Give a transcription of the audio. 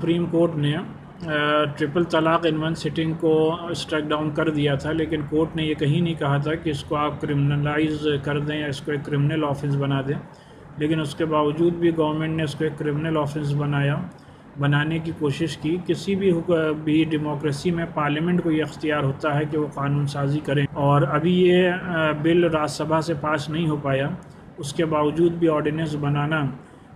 Supreme court ने triple talaq in one sitting को struck down कर दिया था, लेकिन कोर्ट ने ये कहीं नहीं कहा था कि इसको आप क्रिमिनलाइज कर दें या इसको एक क्रिमिनल ऑफेंस बना दें। लेकिन उसके बावजूद भी गवर्नमेंट ने इसको एक क्रिमिनल ऑफेंस बनाया, बनाने की कोशिश की। किसी भी भी डेमोक्रेसी में पार्लियामेंट को ये अख्तियार होता है कि वो कानून साजी करें। और अभी ये बिल राज्यसभा से पास नहीं हो पाया, उसके बावजूद भी ऑर्डीनेंस बनाना